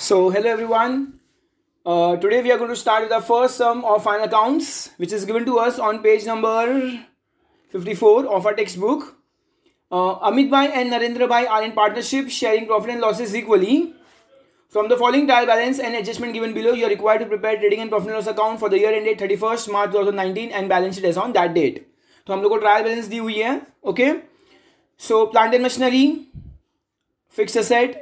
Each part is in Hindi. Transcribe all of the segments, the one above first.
So, hello everyone. Uh, today we are going to start with the first sum of final accounts, which is given to us on page number 54 of our textbook. Uh, Amit Bhai and Narendra Bhai are in partnership, sharing profit and losses equally. From the following trial balance and adjustment given below, you are required to prepare trading and profit and loss account for the year ended 31st March 2019 and balance sheet as on that date. तो हम लोग को ट्रायल बैलेंस दी हुई है okay so plant and machinery fix asset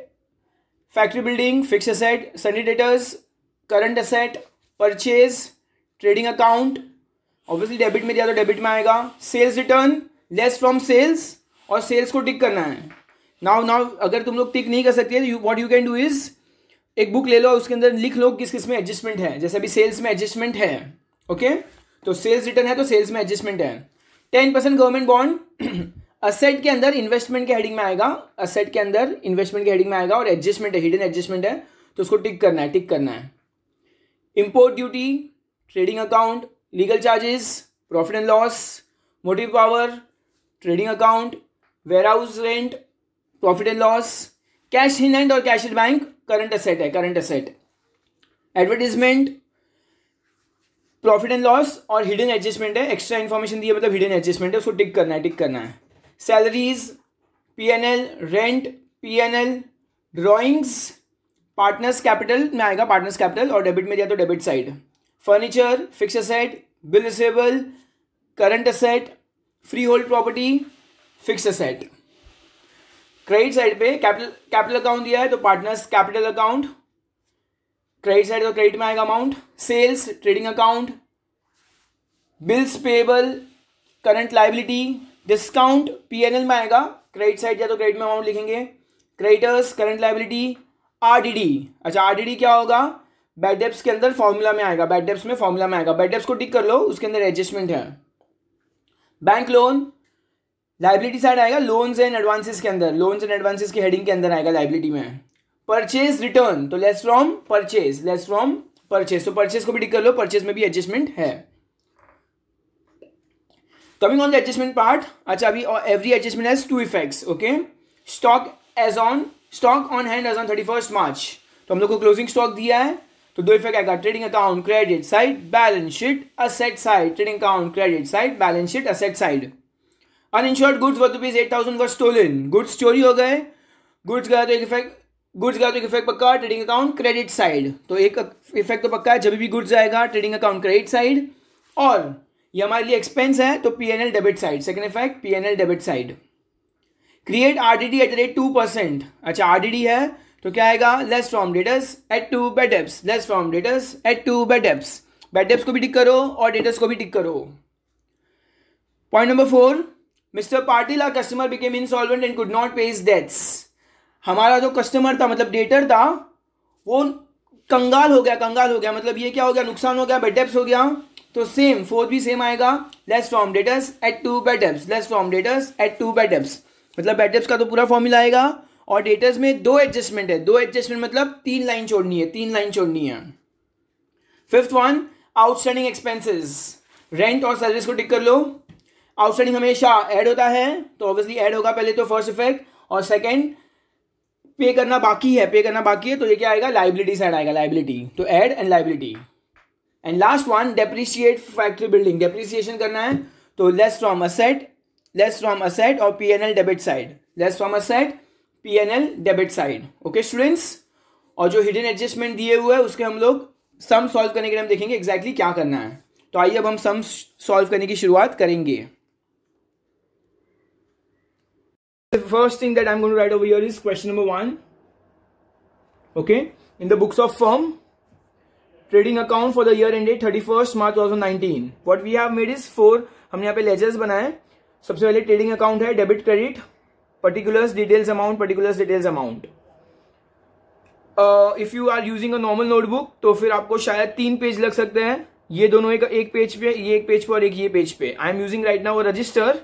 Factory building fix asset sundry debtors current asset purchase trading account obviously debit में दिया तो डेबिट में आएगा। Sales return less from sales और सेल्स को टिक करना है। नाउ नाउ अगर तुम लोग टिक नहीं कर सकते तो what you can do is एक बुक ले लो उसके अंदर लिख लो किस किसमें एडजस्टमेंट है। जैसे अभी सेल्स में एडजस्टमेंट है ओके okay? तो सेल्स रिटर्न है तो सेल्स में एडजस्टमेंट है। Ten percent government bond asset के अंदर इन्वेस्टमेंट के हेडिंग में आएगा। असेट के अंदर इन्वेस्टमेंट के हेडिंग में आएगा और एडजस्टमेंट है हिडन एडजस्टमेंट है तो उसको टिक करना है टिक करना है। Import duty trading account legal charges profit and loss motive power trading account warehouse rent profit and loss cash in hand और cash in bank current asset है current asset advertisement profit and loss और हिडन एडजस्टमेंट है एक्स्ट्रा इन्फॉर्मेशन दी है मतलब हिडन एडजस्टमेंट है, उसको टिक करना है टिक करना है। Salaries P N L rent P N L drawings partners capital में आएगा पार्टनर्स कैपिटल और डेबिट में दिया तो debit side furniture fix asset bill receivable current asset freehold property fix asset credit side पे कैपिटल कैपिटल अकाउंट दिया है तो partners capital account credit side तो क्रेडिट में आएगा amount sales trading account bills payable current liability discount PNL में आएगा। क्रेडिट साइड या तो क्रेडिट में अमाउंट लिखेंगे। Creditors, current liability RDD. अच्छा आरडीडी क्या होगा? बैड डेप्स के अंदर फॉर्मूला में आएगा। बैड डेप्स में फॉर्मूला में आएगा। बैड डेप्स को टिक कर लो, उसके अंदर एडजस्टमेंट है। बैंक लोन लाइबिलिटी साइड आएगा लोन्स एंड एडवांसेस के अंदर। लोन्स एंड एडवांसेस की हेडिंग के अंदर आएगा लाइबिलिटी में। परचेज रिटर्न तो less from purchase less from purchase तो परचेज को भी टिक कर लो परचेज में भी एडजस्टमेंट है। Coming on the adjustment part अच्छा अभी every adjustment has two effects okay stock as on stock on hand as on thirty first March तो हम लोग को क्लोजिंग स्टॉक दिया है तो दो इफ़ेक्ट आएगा trading account credit side balance sheet asset side trading account credit side balance sheet asset side uninsured goods worth rupees eight thousand were stolen goods चोरी हो गए गुड्स गया तो एक इफ़ेक्ट गुड्स गया तो एक इफ़ेक्ट पक्का ट्रेडिंग अकाउंट क्रेडिट साइड तो एक इफ़ेक्ट तो पक्का है, जब भी गुड्स आएगा ट्रेडिंग अकाउंट क्रेडिट साइड और ये हमारे लिए एक्सपेंस है तो P N L debit side second effect P N L debit side create RDD at the rate two percent अच्छा आरडीडी है तो क्या आएगा? Less from debtors add to bad debts less from debtors add to bad debts bad debts को भी टिक करो और डेटर्स को भी टिक करो। Point number four mister Patil our customer became insolvent and could not pay his debts हमारा जो कस्टमर था मतलब डेटर था, वो कंगाल हो गया, कंगाल हो गया। मतलब ये क्या हो गया? नुकसान हो गया बेडेप्स हो गया। तो सेम फोर्थ भी सेम आएगा। Less from debtors add to bad debts less from debtors add to bad debts मतलब बेडेप्स का तो पूरा फॉर्मूला आएगा। और डेटर्स में दो एडजस्टमेंट है। दो एडजस्टमेंट मतलब तीन लाइन छोड़नी है। तीन लाइन छोड़नी है। Fifth one outstanding expenses rent और सर्विस को टिक कर लो। आउटस्टैंडिंग हमेशा ऐड होता है। तो ऑब्वियसली ऐड होगा पहले तो फ़र्स्ट इफ़ेक्ट और सेकेंड पे करना बाकी है। पे करना बाकी है तो ये क्या आएगा? लाइबिलिटी साइड आएगा। लाइबिलिटी तो add and liability and last one depreciate factory building depreciation करना है तो less from asset less from asset और PNL debit side less from asset PNL debit side okay students और जो हिडन एडजस्टमेंट दिए हुए हैं उसके हम लोग सम सॉल्व करने के लिए हम देखेंगे एग्जैक्टली exactly क्या करना है। तो आइए अब हम सम सॉल्व करने की शुरुआत करेंगे। The first thing that I'm going to write over here is question number one. Okay, in the books trading account for the year ended 31st March 2019. What we have made is four हमने यहाँ पे लेजर्स बनाए। सबसे पहले ट्रेडिंग अकाउंट है debit credit particulars details amount particulars details amount if you are using a normal notebook तो फिर आपको शायद तीन पेज लग सकते हैं। ये दोनों एक, एक पेज पे ये एक पेज पे और एक ये पेज पे। I am using right now register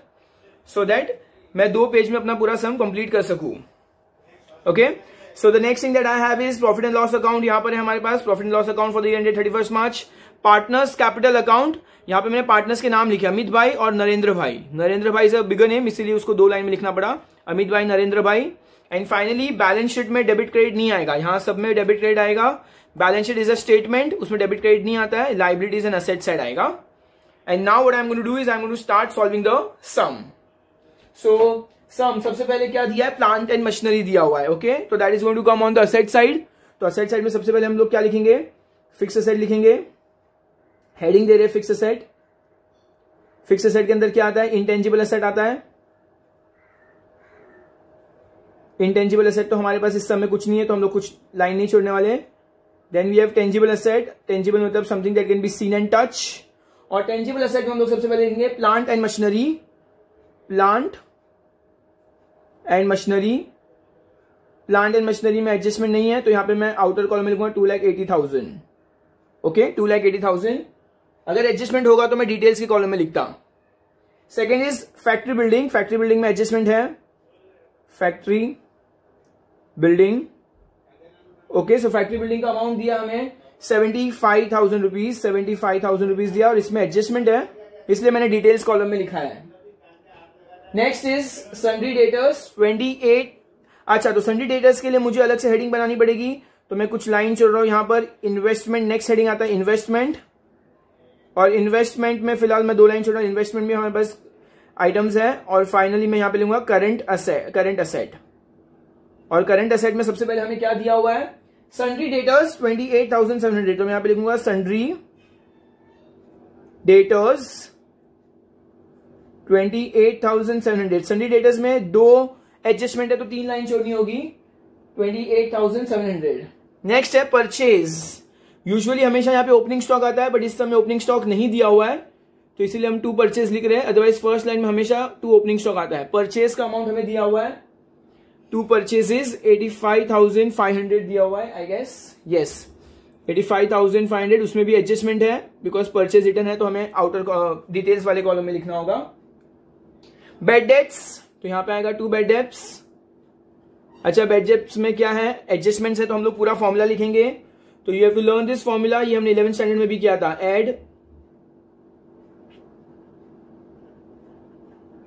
so that मैं दो पेज में अपना पूरा सम कंप्लीट कर सकूँ। Okay so the next thing that I have is profit and loss account यहाँ पर है हमारे पास profit and loss account for the year thirty first March partners capital account यहाँ पे मैंने पार्टनर्स के नाम लिखे, अमित भाई और नरेंद्र भाई। नरेंद्र भाई से बिगर नेम इसीलिए उसको दो लाइन में लिखना पड़ा। अमित भाई, नरेंद्र भाई। एंड फाइनली बैलेंस शीट में डेबिट क्रेडिट नहीं आएगा। यहाँ सब में डेबिट क्रेडिट आएगा। Balance sheet is a statement उसमें डेबिट क्रेडिट नहीं आता है। लाइबिलिटीज एंड असेट साइड आएगा। And now what I am going to do is I am going to start solving the sum so sum सबसे पहले क्या दिया है? प्लांट एंड मशीनरी दिया हुआ है ओके तो that is going to come on the asset side तो असेट साइड में सबसे पहले हम लोग क्या लिखेंगे? फिक्स असेट लिखेंगे। हेडिंग दे रहे फिक्स असेट फिक्स असेट के अंदर क्या आता है? इंटेंजिबल असेट आता है। इंटेंजिबल असेट तो हमारे पास इस समय कुछ नहीं है तो हम लोग कुछ लाइन नहीं छोड़ने वाले then we have tangible asset tangible मतलब something that can be seen and touch और टेंजिबल असेट में हम लोग सबसे पहले लिखेंगे plant and machinery plant and machinery plant and machinery में एडजस्टमेंट नहीं है तो यहाँ पे मैं आउटर कॉलम में लिखूँगा two lakh eighty thousand okay two lakh eighty thousand अगर एडजस्टमेंट होगा तो मैं डिटेल्स के कॉलम में लिखता second is factory building factory building में एडजस्टमेंट है. Factory building okay so factory building का अमाउंट दिया हमें seventy five thousand rupees seventy five thousand rupees दिया और इसमें एडजस्टमेंट है. इसलिए मैंने डिटेल्स कॉलम में लिखा है. Next is sundry debtors twenty eight अच्छा तो सन्ड्री डेटर्स के लिए मुझे अलग से हेडिंग बनानी पड़ेगी। तो मैं कुछ लाइन चल रहा हूँ यहाँ पर। इन्वेस्टमेंट नेक्स्ट हेडिंग आता है इन्वेस्टमेंट और इन्वेस्टमेंट में फ़िलहाल मैं दो लाइन छोड़ रहा हूँ। इन्वेस्टमेंट में हमारे पास आइटम्स है। और फाइनली मैं यहाँ पे लूँगा करंट असेट करंट असेट और करंट असेट में सबसे पहले हमें क्या दिया हुआ है? Sundry debtors twenty eight thousand seven hundred तो मैं यहाँ पे लिखूँगा sundry debtors twenty eight thousand debtors में दो एडजस्टमेंट है तो तीन लाइन छोड़नी होगी। Twenty eight thousand seven hundred next है परचेज यूजुअली हमेशा यहाँ पे ओपनिंग स्टॉक आता है बट इस समय ओपनिंग स्टॉक नहीं दिया हुआ है तो इसीलिए हम टू परचेज लिख रहे हैं। अदरवाइज़ फ़र्स्ट लाइन में हमेशा टू ओपनिंग स्टॉक आता है। परचेज का अमाउंट हमें दिया हुआ है। To purchases eighty five thousand five hundred दिया हुआ है I guess yes eighty five thousand five hundred उसमें भी एडजस्टमेंट है बिकॉज़ परचेज रिटर्न है तो हमें आउटर डिटेल्स वाले कॉलम में लिखना होगा। बेड डेट्स तो यहाँ पे आएगा टू बेड डेप्स अच्छा बेड डेप्स में क्या है? एडजस्टमेंट्स है तो हम लोग पूरा फॉर्मूला लिखेंगे. तो you have to learn this formula ये हमने इलेवन स्टैंडर्ड में भी किया था. Add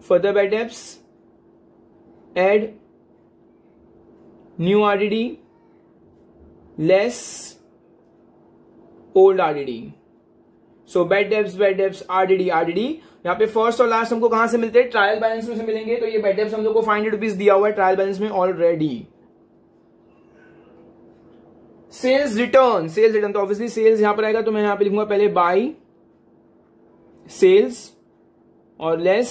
further debts add new RDD less old RDD so bad debts bad debts RDD RDD यहाँ पे फ़र्स्ट और लास्ट हमको कहाँ से मिलते हैं? ट्रायल बैलेंस में से मिलेंगे। तो ये बेड डेप्स हम लोग को फाइव हंड्रेड दिया हुआ है ट्रायल बैलेंस में already sales return sales return तो ऑब्वियसली सेल्स यहाँ पर आएगा तो मैं यहाँ पे लिखूँगा पहले बाई सेल्स और लेस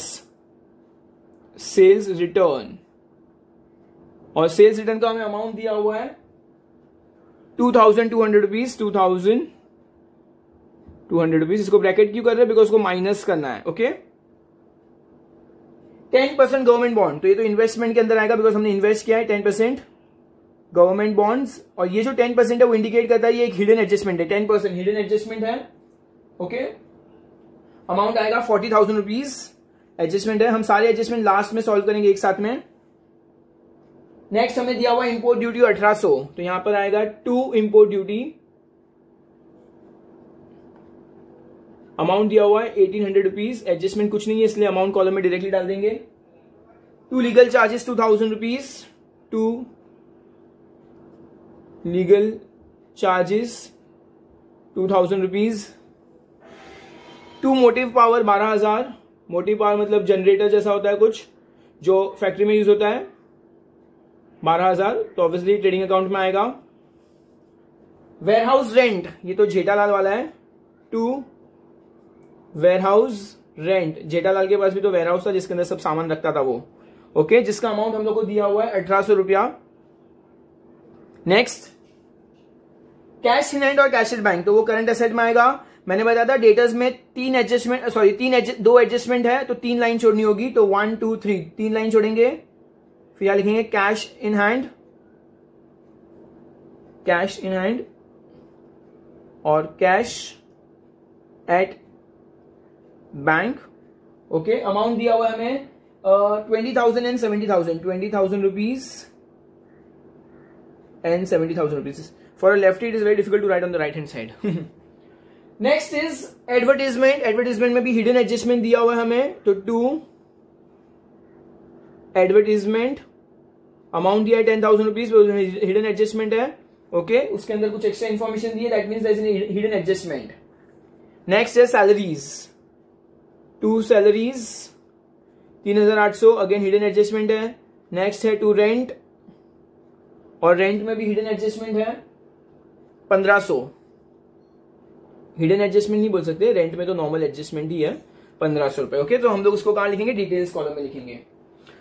सेल्स रिटर्न और सेल्स रिटर्न का हमें अमाउंट दिया हुआ है two thousand two hundred rupees two thousand two hundred rupees इसको ब्रैकेट क्यों कर रहे हैं? बिकॉज़ उसको माइनस करना है okay ten percent government bond तो ये तो इन्वेस्टमेंट के अंदर आएगा बिकॉज़ हमने इन्वेस्ट किया है टेन परसेंट गवर्नमेंट बॉन्ड्स और ये जो टेन परसेंट है, वो इंडिकेट करता है ये एक हिडन एडजस्टमेंट है। टेन परसेंट हिडन एडजस्टमेंट है ओके अमाउंट आएगा फोर्टी थाउज़ेंड रुपीज़ एडजस्टमेंट है। हम सारे एडजस्टमेंट लास्ट में सॉल्व करेंगे एक साथ में। नेक्स्ट हमें दिया हुआ इंपोर्ट ड्यूटी अठारह तो यहाँ पर आएगा टू इंपोर्ट ड्यूटी अमाउंट दिया हुआ है एटीन हंड्रेड रुपीज़ एडजस्टमेंट कुछ नहीं है, इसलिए अमाउंट कॉलम में डायरेक्टली डाल देंगे. To legal charges two thousand rupees to legal charges two thousand rupees to motive power बारह हज़ार. मोटिव पावर मतलब जनरेटर जैसा होता है कुछ, जो फैक्ट्री में यूज़ होता है. बारह हज़ार तो ऑब्वियसली ट्रेडिंग अकाउंट में आएगा. वेयरहाउस रेंट ये तो जेठालाल वाला है. टू वेयरहाउस रेंट जेठालाल के पास भी तो वेयरहाउस था, जिसके अंदर सब सामान रखता था वो। ओके जिसका अमाउंट हम लोग को दिया हुआ है, अठारह सौ रुपया। नेक्स्ट कैश इन हैंड और कैश इन बैंक तो वो करंट एसेट में आएगा। मैंने बताया था डेटर्स में तीन एडजस्टमेंट सॉरी तीन दो एडजस्टमेंट है तो तीन लाइन छोड़नी होगी तो वन टू थ्री तीन लाइन छोड़ेंगे। फिर यहाँ लिखेंगे cash in hand cash in hand और cash at bank okay amount दिया हुआ है हमें twenty thousand and seventy thousand twenty thousand rupees and seventy thousand rupees for left it is very difficult to write on the right hand side next is advertisement advertisement में भी हिडन एडजस्टमेंट दिया हुआ है हमें तो टू एडवर्टीजमेंट अमाउंट दिया है ten thousand rupees hidden adjustment है ओके okay? उसके अंदर कुछ एक्स्ट्रा इन्फॉर्मेशन दी है that mean hidden adjustment next है सैलरीज टू सैलरीज, तीन हज़ार आठ सौ, अगेन हिडन एडजस्टमेंट है नेक्स्ट है टू रेंट और रेंट में भी हिडन एडजस्टमेंट है, पंद्रह सो। हिडन एडजस्टमेंट नहीं बोल सकते रेंट में तो नॉर्मल एडजस्टमेंट ही है, पंद्रह सौ रुपए ओके तो हम लोग उसको कहा लिखेंगे? डिटेल्स कॉलम में लिखेंगे।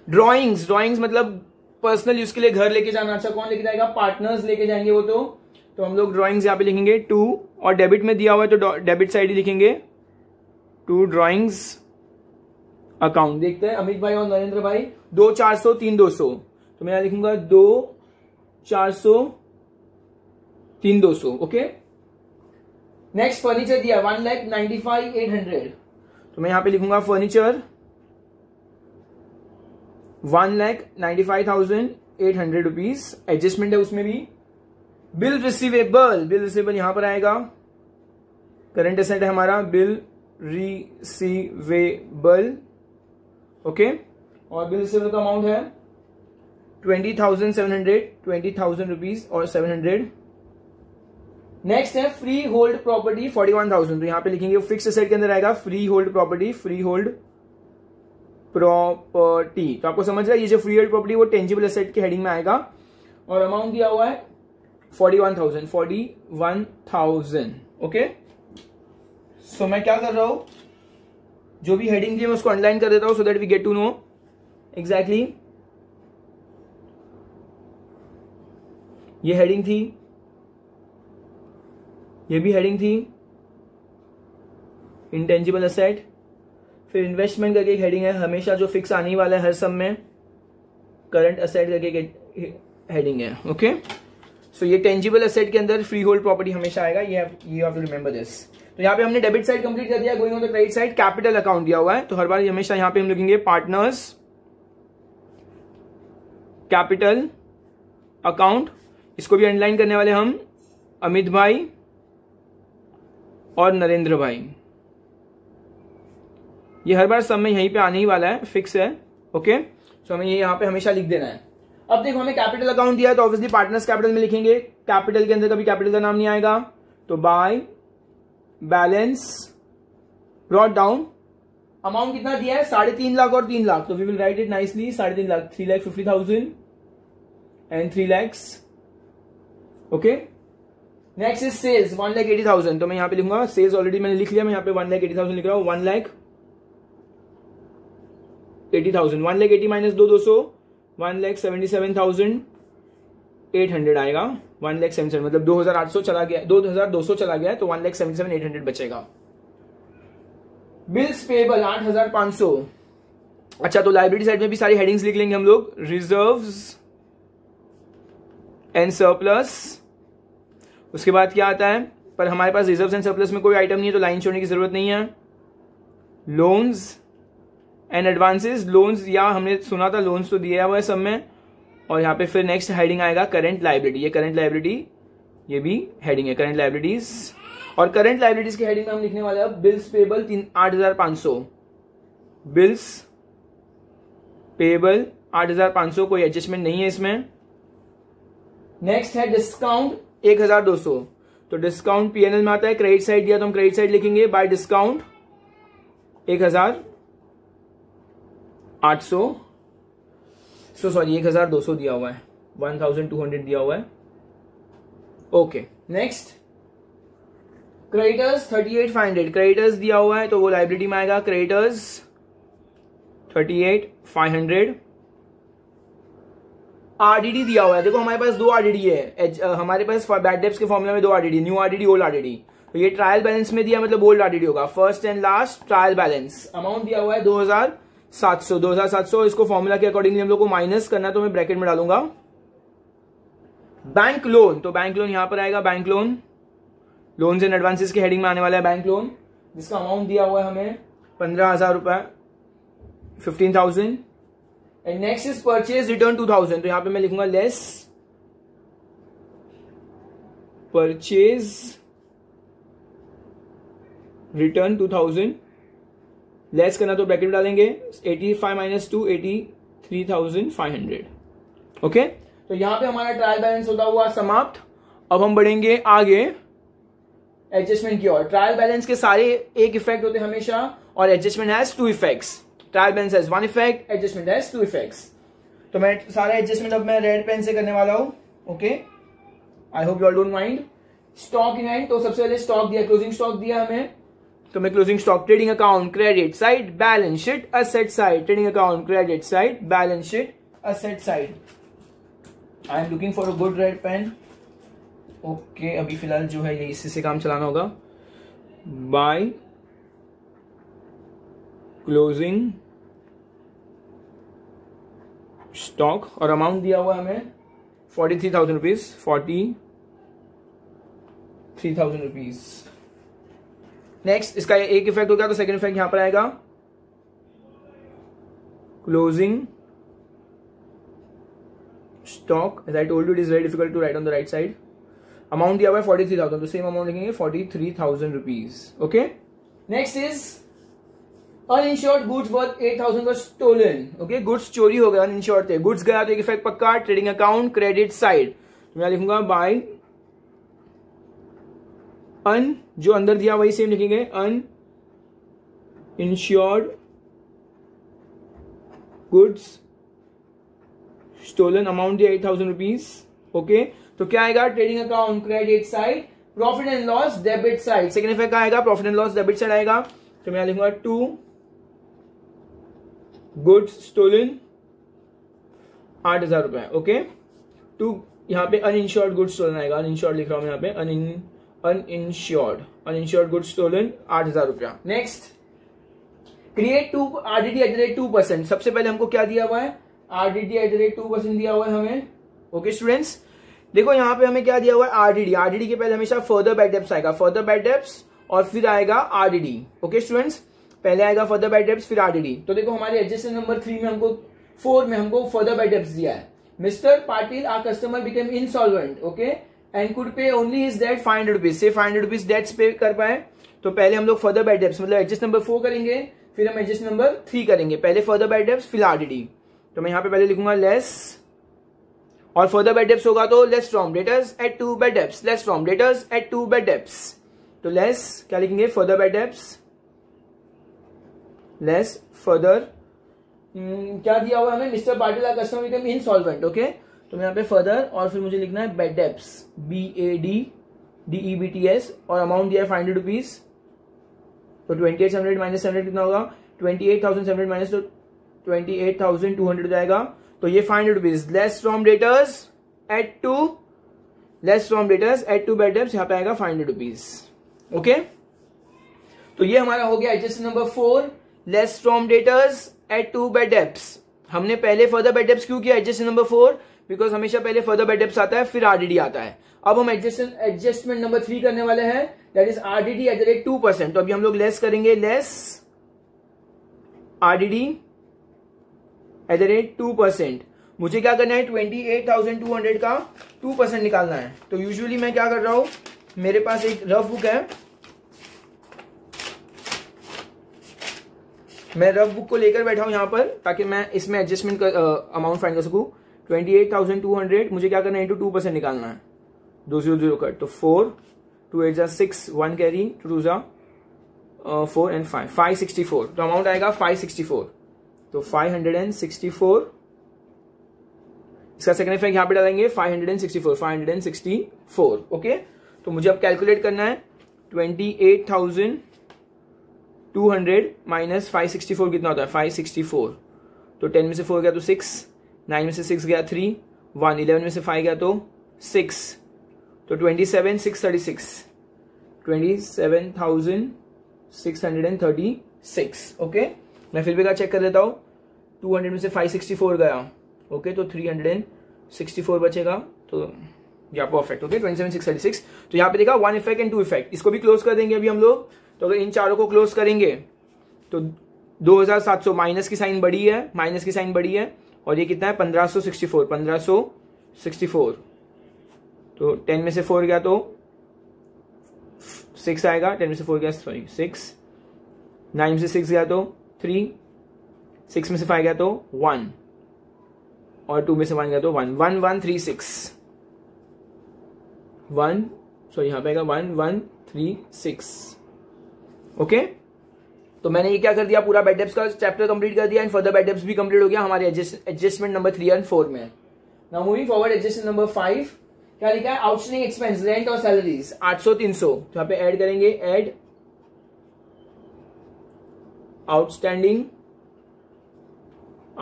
ड्रॉइंग्स ड्रॉइंग्स मतलब पर्सनल यूज़ के लिए घर लेके जाना अच्छा कौन लेके जाएगा? पार्टनर्स लेके जाएँगे वो तो। तो हम लोग ड्रॉइंग्स यहाँ पे लिखेंगे टू और डेबिट में दिया हुआ है तो डेबिट साइड ही लिखेंगे। To drawings account. देखते हैं, अमित भाई और नरेंद्र भाई, दो चार सौ, तीन दो सौ। तो मैं यहाँ लिखूँगा दो चार सौ, तीन दो सौ, ओके? नेक्स्ट फर्नीचर दिया one lakh ninety five eight hundred तो मैं यहाँ पे लिखूँगा furniture one lakh ninety five thousand eight hundred rupees adjustment है उसमें भी। बिल रिसीवेबल बिल रिसीवेबल यहाँ पर आएगा। करंट एसेट है हमारा बिल रिसीवेबल ओके और बिल रिसीवेबल का अमाउंट है twenty thousand seven hundred twenty thousand rupees और सेवन हंड्रेड नेक्स्ट है freehold property forty one thousand तो यहाँ पे लिखेंगे फिक्स एसेट के अंदर आएगा freehold property freehold property तो आपको समझ रहा है, ये जो फ्री होल्ड प्रॉपर्टी वो टेंजिबल एसेट के हेडिंग में आएगा। और अमाउंट दिया हुआ है forty one thousand forty one thousand okay so मैं क्या कर रहा हूँ? जो भी हेडिंग थी मैं उसको अंडरलाइन कर देता हूँ so that we get to know exactly ये हेडिंग थी. ये भी हेडिंग थी. इंटेंजिबल असेट फिर इन्वेस्टमेंट करके एक हेडिंग है. हमेशा जो फिक्स आने वाला है हर सम में करंट असेट करके एक हेडिंग है. Okay okay? सो so, ये टेंजिबल असेट के अंदर फ्री होल्ड प्रॉपर्टी हमेशा आएगा. ये you have to remember this तो यहाँ पे हमने डेबिट साइड कंप्लीट कर दिया going on the credit side capital account दिया हुआ है। तो हर बार हमेशा यहाँ पे हम लिखेंगे पार्टनर्स कैपिटल अकाउंट इसको भी अंडरलाइन करने वाले हम, अमित भाई और नरेंद्र भाई। ये हर बार सब में यहीं पे आने ही वाला है फिक्स है ओके सो हमें ये यहाँ पे हमेशा लिख देना है। अब देखो, हमें कैपिटल अकाउंट दिया है तो ऑब्वियसली पार्टनर्स कैपिटल में लिखेंगे। कैपिटल के अंदर कभी कैपिटल का नाम नहीं आएगा तो by balance brought down amount कितना दिया है? साढ़े तीन लाख और तीन लाख। तो we will write it nicely साढ़े तीन lakh. Three lakh fifty thousand and three lakhs okay next is sales one lakh eighty thousand तो मैं यहाँ पे लिखूँगा सेल्स ऑलरेडी मैंने लिख लिया। मैं यहाँ पे वन लैख एटी थाउज़ेंड लिख रहा हूँ। One lakh eighty thousand one lakh eighty minus दो दो सौ. One lakh seventy seven thousand eight hundred आएगा, वन लैख सेवन मतलब दो हज़ार आठ सौ चला गया, दो हज़ार दो सौ चला गया तो one lakh seven seven, eight hundred बचेगा। बिल्स पेबल आठ हज़ार पाँच सौ। अच्छा तो लाइब्रेरी साइड में भी सारी हेडिंग्स लिख लेंगे हम लोग। रिजर्व्स एंड सरप्लस उसके बाद क्या आता है? पर हमारे पास रिज़र्व एंड सरप्लस में कोई आइटम नहीं है तो लाइन छोड़ने की ज़रूरत नहीं है। लोन्स एंड एडवांसेस लोन्स या हमने सुना था लोन्स तो दिया हुआ है सब में। और यहाँ पे फिर नेक्स्ट हेडिंग आएगा करंट लाइब्रेटी ये करंट लाइब्रेटी ये भी हेडिंग है. करंट लाइब्रेटीज और करंट लाइब्रेटीज के हेडिंग हम लिखने वाले हैं बिल्स पेबल तीन आठ हज़ार पाँच सौ. बिल्स पेबल आठ हज़ार पाँच सौ, कोई एडजस्टमेंट नहीं है इसमें. नेक्स्ट है डिस्काउंट एक हज़ार दो सौ. तो डिस्काउंट पीएनएल में आता है क्रेडिट साइड दिया तो हम क्रेडिट साइड लिखेंगे. बाय डिस्काउंट एक हज़ार आठ सौ. सो सॉरी एक हज़ार दो सौ दिया हुआ है। वन थाउज़ेंड टू हंड्रेड दिया हुआ है। Okay next creditors thirty eight five hundred creditors दिया हुआ है तो वो लाइब्रेरी में आएगा। Creditors thirty eight five hundred RDD दिया हुआ है। देखो, हमारे पास दो आरडीडी है। हमारे पास बैड डेप्स के फॉर्मुला में दो RDD new RDD old RDD तो ये ट्रायल बैलेंस में दिया मतलब ओल्ड आरडीडी होगा। First and last trial balance amount दिया हुआ है दो हज़ार सात सौ, दो हज़ार सात सौ, इसको फॉर्मूला के अकॉर्डिंगली हम लोग को माइनस करना तो मैं ब्रैकेट में डालूँगा। बैंक लोन तो बैंक लोन यहाँ पर आएगा bank loan loans and advances के हेडिंग में आने वाला है बैंक लोन जिसका अमाउंट दिया हुआ है हमें पंद्रह हज़ार रुपए fifteen thousand and next is purchase return two thousand तो यहाँ पे मैं लिखूँगा less purchase return two thousand less करना तो ब्रैकेट डालेंगे eighty five minus two eighty three thousand five hundred okay तो यहाँ पे हमारा ट्रायल बैलेंस होता हुआ समाप्त। अब हम बढ़ेंगे आगे एडजस्टमेंट की ओर। ट्रायल बैलेंस के सारे एक इफ़ेक्ट होते हमेशा, और adjustment has two effects trial balance has one effect adjustment has two effects तो मैं सारा एडजस्टमेंट अब मैं रेड पेन से करने वाला हूँ। Okay I hope you all don't mind stock in hand तो सबसे पहले स्टॉक दिया क्लोजिंग स्टॉक दिया हमें। तो मैं closing stock trading account credit side balance sheet asset side trading account credit side balance sheet asset side I am looking for a good red pen okay अभी फ़िलहाल जो है ये इसी से काम चलाना होगा। बाय क्लोजिंग स्टॉक और अमाउंट दिया हुआ हमें forty three thousand rupees forty three thousand rupees next इसका एक इफ़ेक्ट हो गया तो सेकंड इफ़ेक्ट यहाँ पर आएगा। Closing stock as I told you it is very difficult to write on the right side amount दिया हुआ है फोर्टी थ्री थाउज़ेंड तो सेम अमाउंट लिखेंगे forty three thousand rupees okay next is uninsured goods worth eight thousand stolen okay goods चोरी हो गया अनइंश्योर्ड थे। गुड्स गया तो एक इफ़ेक्ट पक्का ट्रेडिंग अकाउंट क्रेडिट साइड मैं लिखूँगा बाय अन, जो अंदर दिया वही सेम लिखेंगे, uninsured goods stolen amount दिया एट थाउज़ेंड रुपीज़ ओके तो क्या आएगा? Trading account credit side profit and loss debit side second effect क्या आएगा? Profit and loss debit side आएगा। तो मैं लिखूँगा टू गुड्स स्टोलन आठ हज़ार रुपए ओके टू यहाँ पे अनइंश्योर्ड गुड्स स्टोलन आएगा। अनइंश्योर्ड लिख रहा हूँ यहाँ पे। Un uninsured uninsured goods stolen आठ हज़ार रुपया। Next create to RDD at the rate two percent सबसे पहले हमको क्या दिया हुआ है? RDD at the rate two percent दिया हुआ है हमें। ओके स्टूडेंट्स देखो, यहाँ पे हमें क्या दिया हुआ है? आरडीडी आरडीडी के पहले हमेशा फर्दर बैड डेप्स आएगा। फर्दर बैड डेप्स और फिर आएगा आरडीडी ओके स्टूडेंट्स पहले आएगा फर्दर बैड डेप्स फिर आरडीडी तो देखो, हमारे एडजस्टमेंट नंबर थ्री में हमको फोर में हमको फर्दर बैड डेप्स दिया है। Mister Patil our customer became insolvent okay and could pay only is debt five hundred rupees से five hundred rupees debts pay कर पाए तो पहले हम लोग फर्दर बैड डेप्स मतलब एडजस्ट नंबर फोर करेंगे, फिर हम एडजस्ट नंबर थ्री करेंगे। पहले फर्दर बैड डेप्स फिर आरडीडी तो मैं यहाँ पे पहले लिखूँगा लेस और फर्दर बैड डेप्स होगा तो less from debtors add to bad debts less from debtors add to bad debts तो लेस क्या लिखेंगे? Further bad debts less further क्या दिया हुआ हमें? Mister Patil our customer insolvent okay तो यहाँ पे फर्दर और फिर मुझे लिखना है bad debts B A D D E B T S और अमाउंट दिया है फाइव हंड्रेड रुपीज़ तो twenty eight hundred minus hundred कितना होगा? Twenty eight thousand seven minus तो twenty eight thousand two hundred जाएगा. तो ये five hundred rupees less from debtors add to less from debtors add to bad debts यहाँ पे आएगा फाइव हंड्रेड रुपीज़ ओके तो ये हमारा हो गया adjust number four less from debtors add to bad debts हमने पहले फर्दर बेड डेप्स क्यों किया? एडजस्ट नंबर फोर बिकॉज़ हमेशा पहले फर्दर बेडेप्स आता है, फिर आरडीडी आता है। अब हम एडजस्टमेंट नंबर थ्री करने वाले हैं that is RDD at the rate two percent तो अभी हम लोग लेस करेंगे less RDD at the rate two percent मुझे क्या करना है twenty eight thousand two hundred का टू परसेंट निकालना है। तो यूजुअली मैं क्या कर रहा हूँ, मेरे पास एक रफ बुक है। मैं रफ बुक को लेकर बैठा हूँ यहाँ पर, ताकि मैं इसमें एडजस्टमेंट अमाउंट फाइंड कर सकूँ। Twenty eight thousand two hundred मुझे क्या करना है? इंटू टू परसेंट निकालना है। दो ज़ीरो ज़ीरो कट तो फोर टू एट जा six one carry two two जा four and five five sixty four तो अमाउंट आएगा फाइव सिक्सटी फोर तो five hundred and sixty four इसका सेकंड इफ़ेक्ट यहाँ पे डालेंगे five hundred and sixty four five hundred and sixty four okay तो मुझे अब कैलकुलेट करना है twenty eight thousand two hundred minus five sixty four कितना होता है? फाइव सिक्सटी फोर तो टेन में से फोर गया तो सिक्स नाइन में से सिक्स गया थ्री वन इलेवन में से फाइव गया तो सिक्स तो twenty seven six thirty six twenty seven thousand six hundred and thirty six okay मैं फिर भी क्या चेक कर लेता हूँ. टू हंड्रेड में से फाइव सिक्सटी फोर गया. ओके तो three hundred and sixty four बचेगा. तो या perfect okay twenty seven six thirty six तो यहाँ पे देखा one effect and two effect इसको भी क्लोज कर देंगे अभी हम लोग. तो अगर इन चारों को क्लोज करेंगे तो 2700 माइनस की साइन बड़ी है. माइनस की साइन बड़ी है. और ये कितना है? पंद्रह सो सिक्सटी फोर, पंद्रह सो सिक्सटी फोर। तो टेन में से फोर गया तो सिक्स आएगा, टेन में से फोर गया सॉरी सिक्स। नाइन में से सिक्स गया तो थ्री। सिक्स में से फाइव गया तो वन। और टू में से वन गया तो one. One one, three, six. One sorry यहाँ पे आएगा one one, three, six. Okay? तो मैंने ये क्या कर दिया, पूरा बेड का चैप्टर कंप्लीट कर दिया एंड फर्दर बेड भी कंप्लीट हो गया, हमारे adjustment number three and four में now moving forward adjustment number five क्या लिखा है? आउटस्टैंडिंग एक्सपेंस रेंट और सैलरीज 800 300 तो यहाँ पे ऐड करेंगे ऐड आउटस्टैंडिंग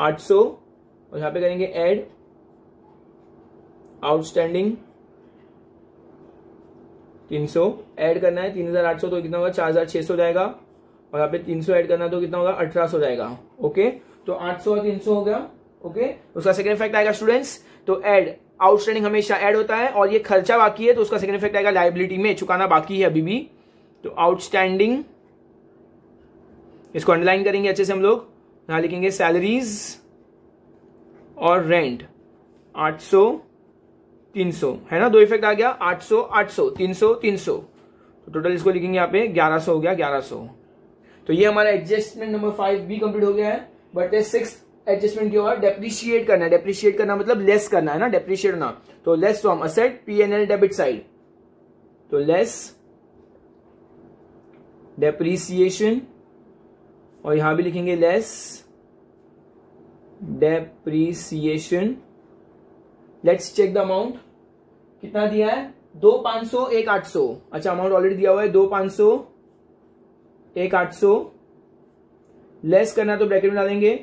800 और यहाँ पे करेंगे ऐड आउटस्टैंडिंग 300 ऐड करना है 3800 तो कितना होगा? 4600 जाएगा। और यहाँ पे 300 ऐड करना तो कितना होगा? 1800 जाएगा। ओके तो 800 और 300 हो गया। ओके उसका सेकेंड इफ़ेक्ट आएगा स्टूडेंट्स तो ऐड आउटस्टैंडिंग हमेशा ऐड होता है और ये खर्चा बाकी है तो उसका सेकेंड इफ़ेक्ट आएगा लाइबिलिटी में, चुकाना बाकी है अभी भी। तो आउटस्टैंडिंग इसको अंडरलाइन करेंगे अच्छे से हम लोग। यहाँ लिखेंगे सैलरीज और रेंट 800 300 है ना? दो इफ़ेक्ट आ गया 800 800 300 300 तो टोटल इसको लिखेंगे यहाँ पे 1100 हो गया 1100 तो ये हमारा एडजस्टमेंट नंबर फाइव भी कंप्लीट हो गया है बट सिक्स एडजस्टमेंट की ओर डेप्रिशिएट करना है। डेप्रिशिएट करना मतलब लेस करना है ना डेप्रिशिएट होना। तो less from asset P N L debit side तो लेस डेप्रिसिएशन और यहाँ भी लिखेंगे less depreciation let's check the amount कितना दिया है? दो पाँच सौ एक आठ सौ। अच्छा अमाउंट ऑलरेडी दिया हुआ है, दो पाँच सौ एक आठ सौ। लेस करना तो ब्रैकेट में डालेंगे।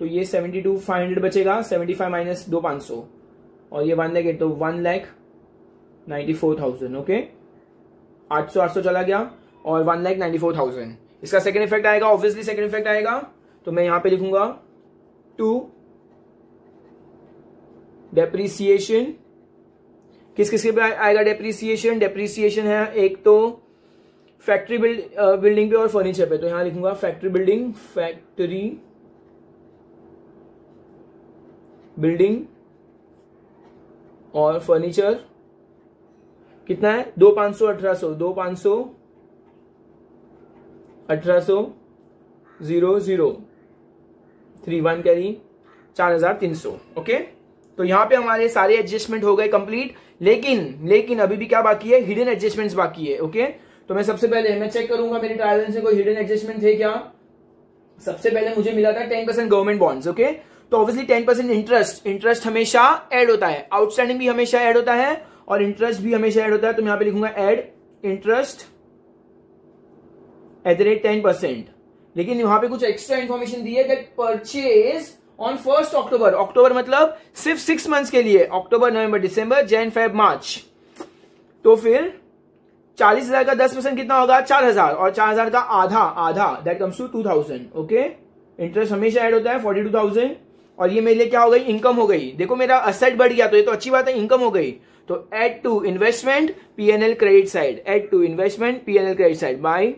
तो ये सेवेंटी टू फाइव हंड्रेड बचेगा। सेवेंटी फाइव माइनस दो पाँच सौ। और ये वन लैख तो one lakh ninety four thousand okay आठ सौ आठ सौ चला गया और one lakh ninety four thousand इसका सेकेंड इफ़ेक्ट आएगा ऑब्वियसली सेकेंड इफ़ेक्ट आएगा। तो मैं यहाँ पे लिखूँगा। टू डेप्रीसिएशन किस किस के पे आएगा डेप्रीसिएशन डेप्रीसिएशन है एक तो फैक्ट्री बिल्ड बिल्डिंग पे और फर्नीचर पे। तो यहाँ लिखूँगा फैक्ट्री बिल्डिंग फैक्ट्री बिल्डिंग और फर्नीचर कितना है? दो पाँच सौ अठारह सौ। दो पाँच सौ अठारह सौ zero zero. Three one carry चार हज़ार तीन सौ। ओके तो यहाँ पे हमारे सारे एडजस्टमेंट हो गए कंप्लीट लेकिन लेकिन अभी भी क्या बाकी है? हिडन एडजस्टमेंट्स बाकी है। ओके तो मैं सबसे पहले मैं चेक करूँगा, मेरे ट्रायल से कोई हिडन एडजस्टमेंट थे क्या? सबसे पहले मुझे मिला था ten percent government bonds okay तो obviously ten percent interest interest हमेशा ऐड होता है। आउटस्टैंडिंग भी हमेशा ऐड होता है और इंटरेस्ट भी हमेशा ऐड होता है। तो मैं यहाँ पे लिखूँगा add interest at the rate ten percent लेकिन यहाँ पे कुछ एक्स्ट्रा इन्फॉर्मेशन दी है that purchase on first October October मतलब सिर्फ़ सिक्स मंथ्स के लिए। अक्टूबर नवंबर दिसंबर जैन फेब मार्च तो फिर चालीस हज़ार का दस परसेंट कितना होगा? चार हज़ार। और चार हज़ार का आधा आधा that comes to two thousand okay interest हमेशा ऐड होता है फोर्टी टू थाउज़ेंड और ये मेरे लिए क्या हो गई? इनकम हो गई। देखो मेरा असेट बढ़ गया तो ये तो अच्छी बात है इनकम हो गई। तो add to investment PNL credit side add to investment PNL credit side by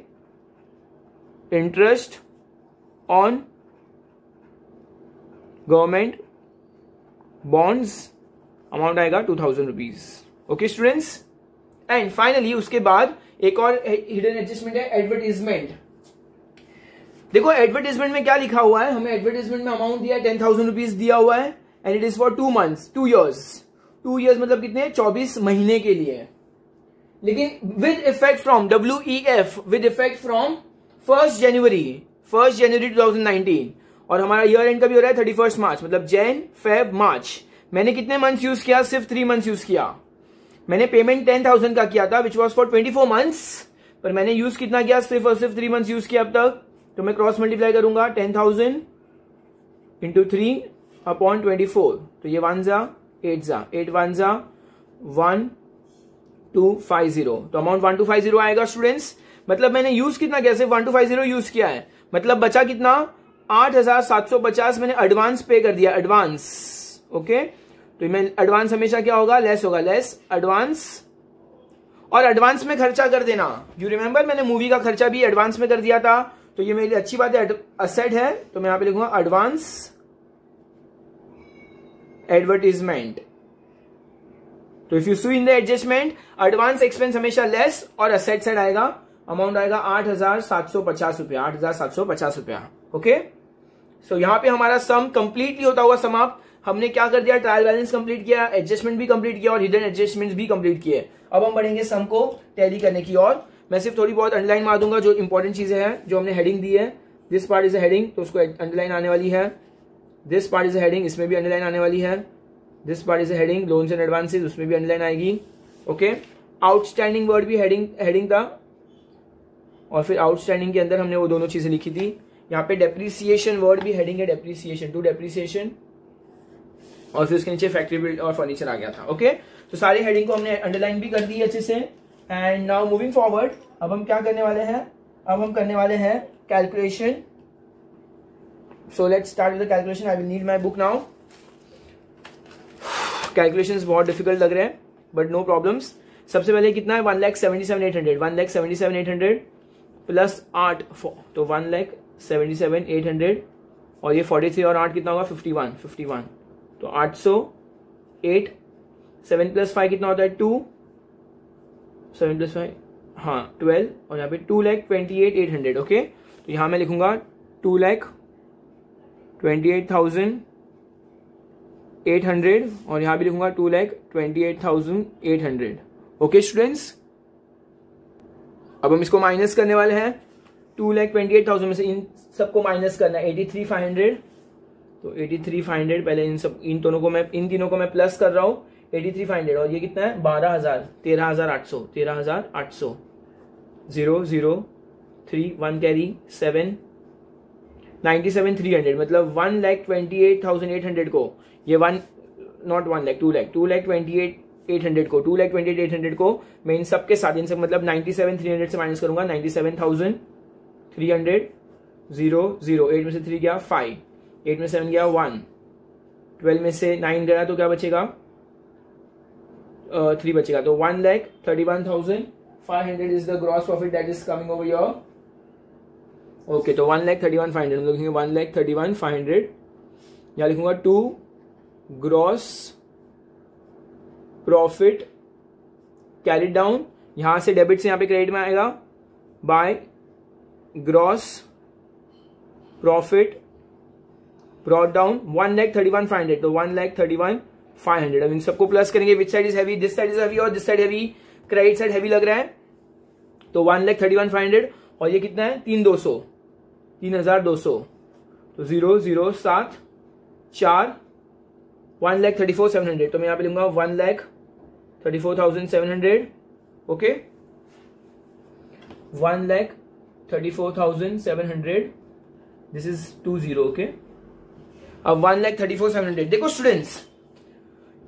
interest on government bonds amount आएगा two thousand rupees okay students and finally उसके बाद एक और हिडन एडजस्टमेंट है एडवर्टीजमेंट देखो एडवर्टीजमेंट में क्या लिखा हुआ है? हमें एडवर्टीजमेंट में अमाउंट दिया है टेन थाउज़ेंड रुपीज़ दिया हुआ है and it is for two months two years two years मतलब कितने? चौबीस महीने के लिए. लेकिन with effect from W F with effect from first January first January 2019 और हमारा ईयर एंड का भी हो रहा है थर्टी फ़र्स्ट मार्च मतलब जैन फेब मार्च मैंने कितने मंथ्स यूज़ किया? सिर्फ़ थ्री मंथ्स यूज़ किया. मैंने पेमेंट टेन थाउज़ेंड का किया था which was for twenty four months पर मैंने यूज़ कितना किया? सिर्फ़ और सिर्फ़ थ्री मंथ्स यूज़ किया अब तक। तो मैं क्रॉस मल्टीप्लाई करूँगा ten thousand into three upon twenty four तो ये वन जा एट जा। एट वन जा वन टू फाइव ज़ीरो तो amount one two five zero आएगा स्टूडेंट्स मतलब मैंने यूज़ कितना किया? सिर्फ़ one two five zero use किया है। मतलब बचा कितना? आठ हज़ार सात सौ पचास मैंने एडवांस पे कर दिया एडवांस ओके तो एडवांस हमेशा क्या होगा? लेस होगा। लेस एडवांस और एडवांस में खर्चा कर देना। यू रिमेंबर मैंने मूवी का खर्चा भी एडवांस में कर दिया था? तो ये मेरी अच्छी बात है असेट है। तो मैं यहाँ पे लिखूँगा एडवांस एडवर्टीजमेंट तो if you see in the adjustment advance expense हमेशा लेस और असेट साइड आएगा। अमाउंट आएगा आठ हज़ार सात सौ पचास रुपया, आठ हज़ार सात सौ पचास रुपया। ओके सो यहाँ पे हमारा सम कंप्लीटली होता हुआ समाप्त। हमने क्या कर दिया? ट्रायल बैलेंस कंप्लीट किया एडजस्टमेंट भी कंप्लीट किया और हिडन एडजस्टमेंट भी कंप्लीट किए। अब हम बढ़ेंगे सम को टैली करने की और मैं सिर्फ़ थोड़ी बहुत अंडरलाइन मार दूँगा जो इंपॉर्टेंट चीज़ें हैं, जो हमने हेडिंग दी है। This part is a heading तो उसको अंडरलाइन आने वाली है। This part is a heading इसमें भी अंडरलाइन आने वाली है। This part is a heading loans and advances उसमें भी अंडरलाइन आएगी। ओके आउटस्टैंडिंग वर्ड भी हेडिंग हेडिंग था। और फिर आउटस्टैंडिंग के अंदर हमने वो दोनों चीज़ें लिखी थी। यहाँ पे डेप्रिसिएशन वर्ड भी हेडिंग है डेप्रिसिएशन टू डेप्रिसिएशन और फिर उसके नीचे फैक्ट्री बिल्ड और फर्नीचर आ गया था ओके तो सारी हेडिंग को हमने अंडरलाइन भी कर दी अच्छे से। एंड नाउ मूविंग फॉरवर्ड अब हम क्या करने वाले हैं? अब हम करने वाले हैं calculation so let start with calculation I will need my book now calculation बहुत डिफ़िकल्ट लग रहे हैं बट नो प्रॉब्लम्स सबसे पहले कितना है? One lakh seventy seven eight hundred one lakh seventy seven eight hundred plus आठ तो one lakh seventy seven eight hundred और ये फोर्टी थ्री और आठ कितना होगा? फिफ्टी वन फिफ्टी वन तो आठ सौ, एट, सेवन प्लस फाइव कितना होता है? टू, सेवन प्लस फाइव हाँ ट्वेल्व, और यहाँ पे two lakh twenty eight eight hundred, okay? तो यहाँ मैं लिखूँगा two lakh twenty eight thousand, eight hundred, और यहाँ भी लिखूँगा two lakh twenty eight thousand, eight hundred, okay students? अब हम इसको माइनस करने वाले हैं। Two lakh twenty eight thousand में से इन सबको माइनस करना है, एटी थ्री फाइव हंड्रेड तो एटी थ्री फाइव हंड्रेड पहले इन सब, इन दोनों को मैं, इन तीनों को मैं प्लस कर रहा हूँ एटी थ्री फाइव हंड्रेड और ये कितना है? बारह हज़ार, तेरह हज़ार आठ सौ, तेरह हज़ार आठ सौ। Zero zero three one carry seven ninety seven three hundred मतलब one lakh twenty eight thousand eight hundred को। ये one not one lakh two lakh two lakh twenty eight eight hundred को two lakh twenty eight hundred को मैं इन सबके साथ, इन सब मतलब नाइन्टी सेवन थ्री हंड्रेड से माइनस करूँगा ninety seven thousand three hundred zero zero eight में से थ्री गया फाइव एट में सेवन गया वन ट्वेल्व में से नाइन गया तो क्या बचेगा? थ्री uh, बचेगा। तो one lakh thirty one thousand five hundred is the gross profit that is coming over your okay तो one lakh thirty one five hundred लिखेंगे one lakh thirty one five hundred यहाँ लिखूँगा to gross profit carried down यहाँ से डेबिट से यहाँ पे क्रेडिट में आएगा by gross profit brought down one lakh thirty one five hundred तो one lakh thirty one five hundred अब इन सबको प्लस करेंगे. Which side is heavy this side is heavy और this side heavy credit side heavy लग रहा है. तो one lakh thirty one five hundred और ये कितना है? तीन दो सौ. तीन हज़ार दो सौ. तो ज़ीरो ज़ीरो सात, चार one lakh thirty four seven hundred तो मैं यहाँ पे लूँगा one lakh thirty four thousand seven hundred okay one lakh thirty four thousand seven hundred this is two zero okay one lakh thirty four seven hundred देखो स्टूडेंट्स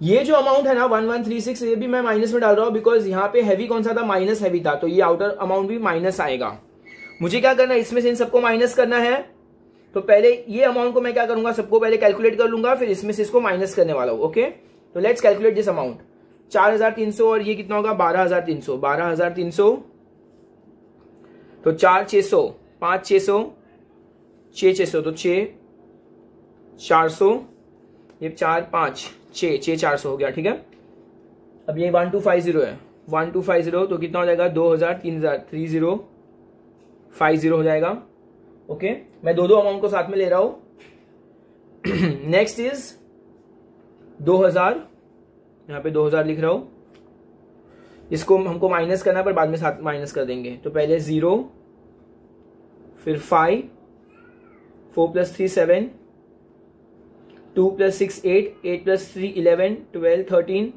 ये जो अमाउंट है ना वन वन थ्री सिक्स ये भी मैं माइनस में डाल रहा हूँ बिकॉज़ यहाँ पे हैवी कौन सा था? माइनस हैवी था। तो ये आउटर अमाउंट भी माइनस आएगा। मुझे क्या करना है? इसमें से इन सबको माइनस करना है। तो पहले ये अमाउंट को मैं क्या करूँगा? सबको पहले कैलकुलेट कर लूँगा, फिर इसमें से इसको माइनस करने वाला हूँ ओके तो लेट्स कैलकुलेट दिस अमाउंट चार हज़ार तीन सौ और ये कितना होगा? बारह हज़ार तीन सौ। बारह हज़ार तीन सौ। तो चार छह सौ। पाँच छह सौ। छ छह सौ। तो छ चार सौ, ये चार पाँच, छ छ चार सौ हो गया, ठीक है? अब ये वन टू फाइव ज़ीरो है। वन टू फाइव ज़ीरो तो कितना हो जाएगा? दो हज़ार, तीन हज़ार थ्री ज़ीरो फाइव ज़ीरो हो जाएगा। ओके? मैं दो दो अमाउंट को साथ में ले रहा हूँ। नेक्स्ट इज़ दो हज़ार, यहाँ पे दो हज़ार लिख रहा हूँ। इसको हमको माइनस करना पर बाद में साथ माइनस कर देंगे। तो पहले ज़ीरो फिर five four plus three seven two plus six eight eight plus three eleven, twelve thirteen.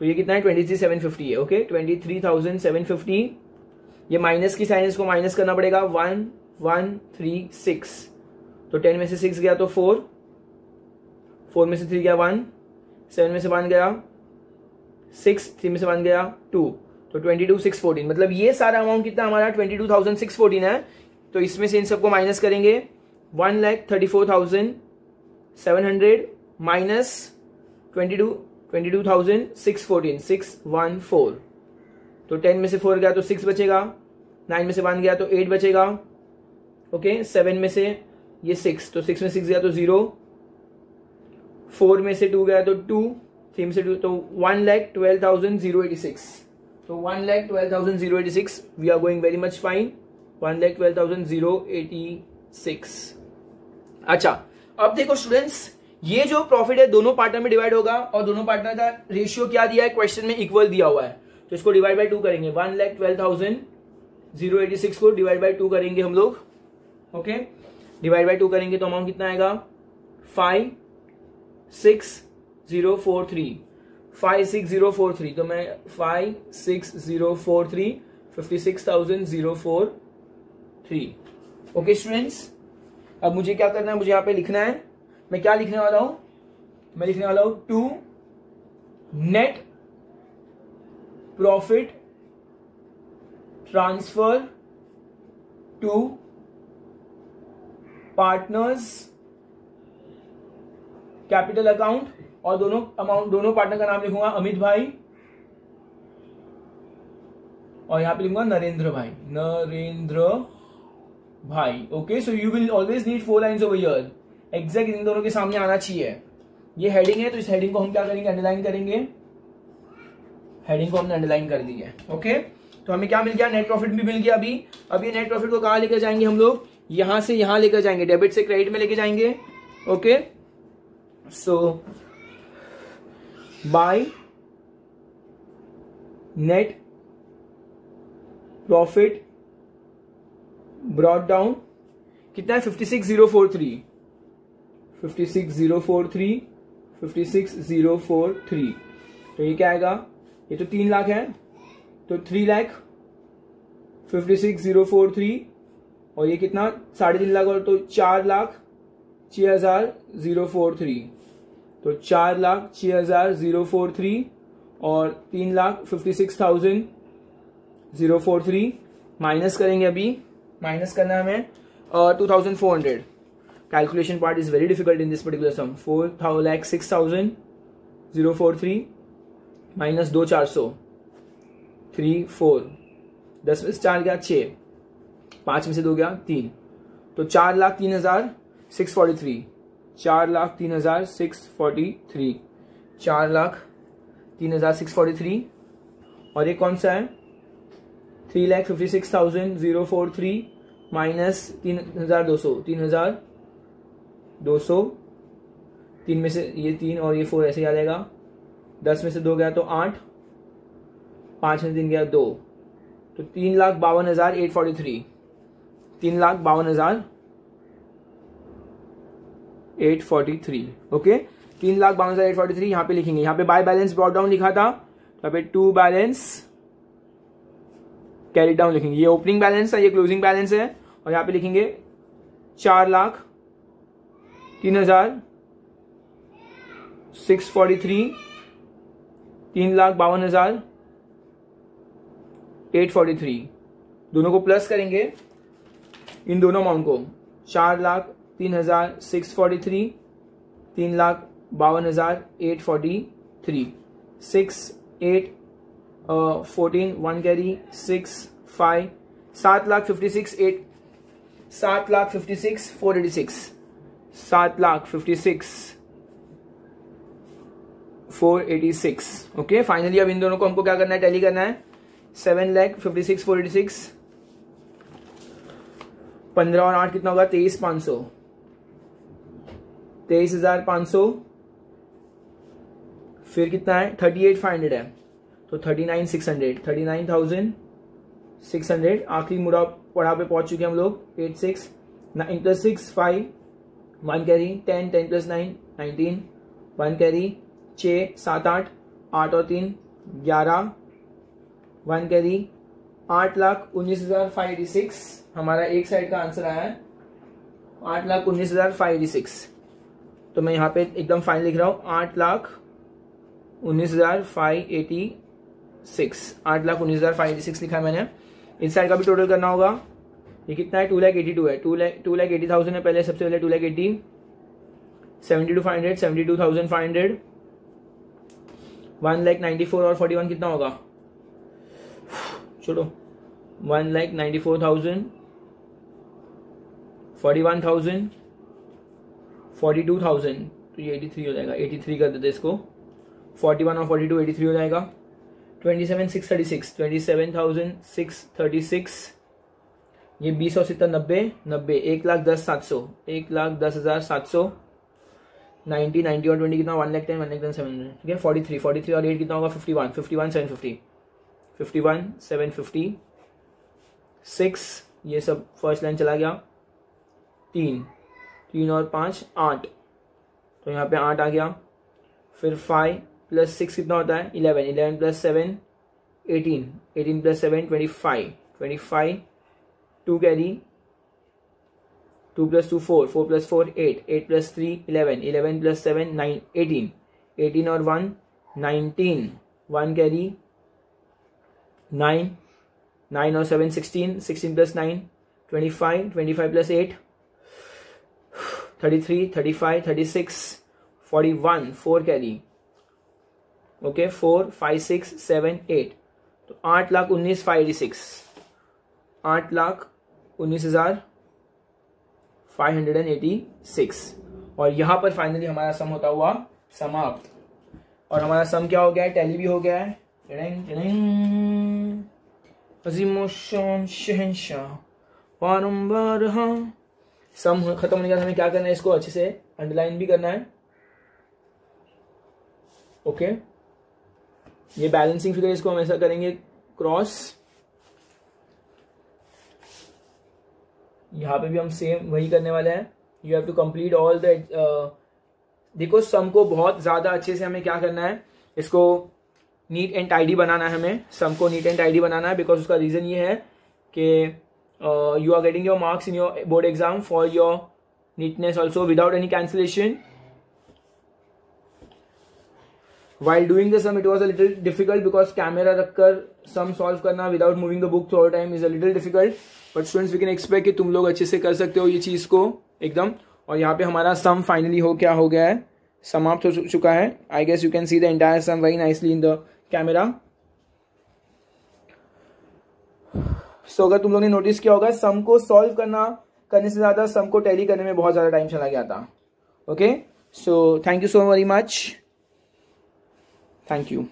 तो ये कितना है? ट्वेंटी थ्री सेवन फिफ्टी है okay twenty three thousand seven fifty. ये माइनस की साइन इसको माइनस करना पड़ेगा। One one, three, six. तो टेन में से सिक्स गया तो फोर। फोर में से थ्री गया वन। सेवन में से वन गया सिक्स। थ्री में से वन गया टू। तो ट्वेंटी टू सिक्स फोर्टीन। मतलब ये सारा अमाउंट कितना हमारा? Twenty two thousand six fourteen है। तो इसमें से इन सबको माइनस करेंगे। One lakh thirty four thousand seven hundred minus twenty two twenty two thousand six fourteen six one four तो टेन में से फोर गया तो सिक्स बचेगा नाइन में से वन गया तो एट बचेगा ओके सेवन में से ये सिक्स तो सिक्स में सिक्स गया तो ज़ीरो फोर में से टू गया तो टू थ्री में से टू तो one lakh twelve thousand zero eighty six तो one lakh twelve thousand zero eighty six we are going very much fine one lakh twelve thousand zero eighty six अच्छा अब देखो स्टूडेंट्स ये जो प्रॉफिट है, दोनों पार्टनर में डिवाइड होगा और दोनों पार्टनर का रेशियो क्या दिया है? क्वेश्चन में इक्वल दिया हुआ है। तो इसको डिवाइड बाय टू करेंगे। One lakh twelve thousand zero eighty six को डिवाइड बाय टू करेंगे हम लोग। ओके डिवाइड बाय टू करेंगे तो अमाउंट कितना आएगा? Five six zero four three five six zero four three तो मैं five six zero four three fifty six thousand zero four three okay students अब मुझे क्या करना है? मुझे यहाँ पे लिखना है। मैं क्या लिखने वाला हूँ? मैं लिखने वाला हूँ to net profit transfer to partners capital account और दोनों अमाउंट दोनों पार्टनर का नाम लिखूँगा अमित भाई और यहाँ पे लिखूँगा Narendra Bhai. Narendra Bhai okay so you will always need four lines over here exact इन दोनों के सामने आना चाहिए। ये हेडिंग है तो इस हेडिंग को हम क्या करेंगे? अंडरलाइन करेंगे। हेडिंग को हमने अंडरलाइन कर दी है ओके तो हमें क्या मिल गया? नेट प्रॉफिट भी मिल गया अभी। अभी नेट प्रॉफिट को कहा लेकर जाएँगे हम लोग? यहाँ से यहाँ लेकर जाएँगे। डेबिट से क्रेडिट में लेके जाएँगे okay so by net profit brought down कितना है? Fifty six zero four three fifty six zero four three fifty six zero four three तो ये क्या आएगा? ये तो तीन लाख है। तो three lakh fifty six zero four three और ये कितना? साढ़े तीन लाख और तो चार लाख छह हज़ार ज़ीरो फोर थ्री। तो चार लाख छह हज़ार ज़ीरो फोर थ्री और तीन lakh fifty six thousand zero four three. Minus करेंगे अभी माइनस करना है हमें two thousand four hundred calculation part is very difficult in this particular sum four thou lakh six thousand zero four three minus दो चार सौ थ्री फोर दस में से चार गया छ पाँच में से दो गया तीन. तो चार लाख तीन हज़ार सिक्स फोर्टी थ्री चार लाख तीन हज़ार सिक्स फोर्टी थ्री चार लाख तीन हज़ार सिक्स फोर्टी थ्री और ये कौन सा है? Three lakh fifty six thousand zero four three minus तीन हज़ार दो सौ, तीन हज़ार दो सौ। तीन में से ये तीन और ये फोर ऐसे ही आ जाएगा। दस में से दो गया तो आठ। पाँच में से तीन गया दो। तो तीन लाख बावन हज़ार एट फोर्टी थ्री तीन लाख बावन हज़ार एट फोर्टी थ्री ओके? तीन लाख बावन हज़ार एट फोर्टी थ्री यहाँ पे लिखेंगे। यहाँ पे बाय बैलेंस ब्रॉड डाउन लिखा था। यहाँ पे टू बैलेंस कैरी डाउन लिखेंगे। ये ओपनिंग बैलेंस है, ये क्लोजिंग बैलेंस है। और यहाँ पे लिखेंगे चार लाख तीन हज़ार सिक्स फोर्टी थ्री, तीन लाख बावन हज़ार एट फोर्टी थ्री। दोनों को प्लस करेंगे इन दोनों अमाउंट को। चार लाख तीन हज़ार सिक्स फोर्टी थ्री, तीन लाख बावन हज़ार eight forty three. Six, eight fourteen, one carry, six, five, सात लाख फिफ्टी सिक्स, एट। सात lakh fifty six four eighty six सात lakh fifty six four eighty six okay finally अब इन दोनों को हमको क्या करना है? टैली करना है। Seven lakh fifty six four eighty six पंद्रह और आठ कितना होगा? तेईस पाँच सौ। तेईस हज़ार पाँच सौ। फिर कितना है? थर्टी एट फाइव हंड्रेड है। तो thirty nine six hundred thirty nine thousand six hundred आखिरी मुड़ा, पढ़ा पे पहुँच चुके हम लोग eight six nine plus six five one carry ten ten plus nine nineteen one carry छ सात, आठ आठ और तीन, ग्यारह वन कैरी आठ लाख उन्नीस हज़ार फाइव एटी सिक्स हमारा एक साइड का आंसर आया है, आठ लाख उन्नीस हज़ार फाइव एटी सिक्स तो मैं यहाँ पे एकदम फाइनल लिख रहा हूँ, आठ लाख उन्नीस हज़ार फाइव एटी सिक्स आठ लाख उन्नीस हज़ार फाइव एटी सिक्स लिखा है मैंने। इस साइड का भी टोटल करना होगा। ये कितना है? टू लैख एटी टू है। Two lakh two lakh eighty thousand है पहले सबसे पहले two lakh eighty seventy two five hundred seventy two thousand five hundred one lakh ninety four और फोर्टी वन कितना होगा? छोड़ो one lakh ninety four thousand forty one thousand forty two thousand तो ये एटी थ्री हो जाएगा। एटी थ्री कर देते इसको। फोर्टी वन और फोर्टी टू एटी थ्री हो जाएगा। Twenty seven six thirty six twenty seven thousand six thirty six ये बीस और सितर नब्बे नब्बे, एक लाख दस सात सौ, एक लाख दस हज़ार सात सौ। नाइन्टी नाइन्टी और ट्वेंटी कितना? One lakh ten, one lakh ten, seven hundred, ठीक है? फोर्टी थ्री फोर्टी थ्री और एट कितना होगा? Fifty one fifty one seven fifty fifty one seven fifty six ये सब फ़र्स्ट लाइन चला गया। तीन तीन और पाँच, आठ। तो यहाँ पे आठ आ गया। फिर फाइव प्लस सिक्स कितना होता है eleven eleven plus seven eighteen eighteen plus seven twenty five twenty five two carry two plus two four four plus four eight eight plus three eleven eleven plus seven nine eighteen eighteen और one nineteen one carry nine nine और seven sixteen sixteen plus nine twenty five twenty five plus eight thirty three thirty five thirty six forty one four carry okay four five six seven eight तो आठ लाख उन्नीस फाइव सिक्स आठ लाख उन्नीस हज़ार five hundred and eighty six और यहाँ पर फाइनली हमारा सम होता हुआ समाप्त। और हमारा सम क्या हो गया है? टैली भी हो गया है। बारम्बार हाँ। सम खत्म होने के बाद हमें क्या करना है इसको? अच्छे से अंडरलाइन भी करना है। ओके ये बैलेंसिंग फिगर इसको हम ऐसा करेंगे क्रॉस यहाँ पे भी हम सेम वही करने वाले हैं. You have to complete all the देखो सम को बहुत ज़्यादा अच्छे से हमें क्या करना है? इसको नीट एंड टाइडी बनाना है हमें. सम को नीट एंड टाइडी बनाना है बिकॉज़ उसका रीजन ये है कि you are getting your marks in your board exam for your neatness also without any cancellation while doing the sum, it was a little difficult because camera रखकर sum solve करना without moving the book through time is a little difficult. But students, we can expect कि तुम लोग अच्छे से कर सकते हो ये चीज़ को एकदम। और यहाँ पे हमारा sum finally हो क्या हो गया है? समाप्त हो चुका है। I guess you can see the entire sum very nicely in the camera so अगर तुम लोग ने नोटिस किया होगा सम को सॉल्व करना, करने से ज़्यादा सम को टैली करने में बहुत ज़्यादा टाइम चला गया था। Okay so thank you so very much Thank you.